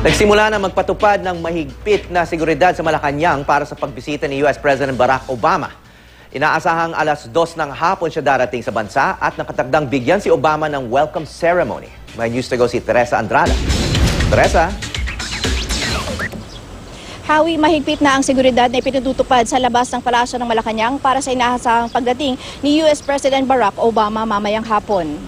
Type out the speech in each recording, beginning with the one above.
Nagsimula na magpatupad ng mahigpit na seguridad sa Malacanang para sa pagbisita ni US President Barack Obama. Inaasahang alas dos ng hapon siya darating sa bansa at nakatagdang bigyan si Obama ng welcome ceremony. May news to go si Teresa Andrada. Teresa? Hawi, mahigpit na ang seguridad na ipinututupad sa labas ng palasyo ng Malacanang para sa inaasahang pagdating ni US President Barack Obama mamayang hapon.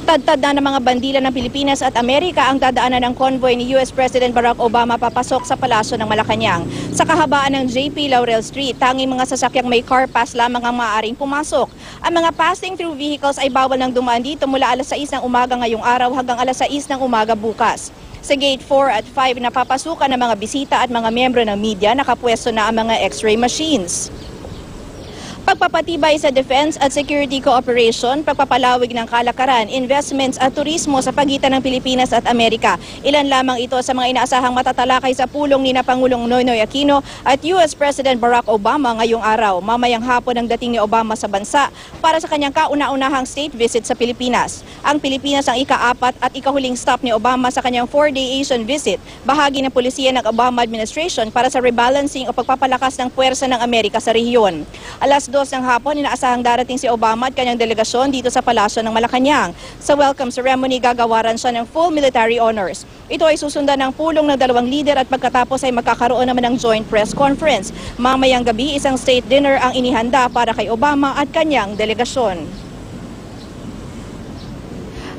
Tadtad na ng mga bandila ng Pilipinas at Amerika ang dadaanan ng convoy ni US President Barack Obama papasok sa palasyo ng Malacanang. Sa kahabaan ng JP Laurel Street, tanging mga sasakyang may car pass lamang ang maaaring pumasok. Ang mga passing through vehicles ay bawal nang dumaan dito mula alas 6 ng umaga ngayong araw hanggang alas 6 ng umaga bukas. Sa gate 4 at 5 napapasukan ng mga bisita at mga miyembro ng media nakapwesto na ang mga x-ray machines. Pagpapatibay sa defense at security cooperation, pagpapalawig ng kalakaran, investments at turismo sa pagitan ng Pilipinas at Amerika. Ilan lamang ito sa mga inaasahang matatalakay sa pulong ni Pangulong Noynoy Aquino at US President Barack Obama ngayong araw. Mamayang hapon ang dating ni Obama sa bansa para sa kanyang kauna-unahang state visit sa Pilipinas. Ang Pilipinas ang ikaapat at ikahuling stop ni Obama sa kanyang four-day Asian visit, bahagi ng polisiya ng Obama administration para sa rebalancing o pagpapalakas ng puwersa ng Amerika sa rehiyon. Alas dos ng hapon, inaasahang darating si Obama at kanyang delegasyon dito sa Palasyo ng Malacanang. Sa welcome ceremony, gagawaran siya ng full military honors. Ito ay susundan ng pulong ng dalawang lider at pagkatapos ay magkakaroon naman ng joint press conference. Mamayang gabi, isang state dinner ang inihanda para kay Obama at kanyang delegasyon.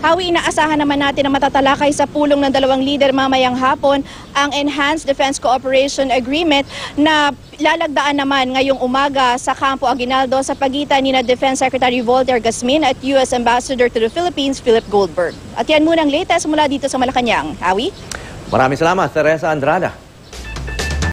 Hawi, inaasahan naman natin na matatalakay sa pulong ng dalawang lider mamayang hapon ang Enhanced Defense Cooperation Agreement na lalagdaan naman ngayong umaga sa Campo Aguinaldo sa pagitan ni na Defense Secretary Voltaire Gasmin at U.S. Ambassador to the Philippines, Philip Goldberg. At yan muna ang latest mula dito sa Malacanang. Hawi? Maraming salamat, Teresa Andrada.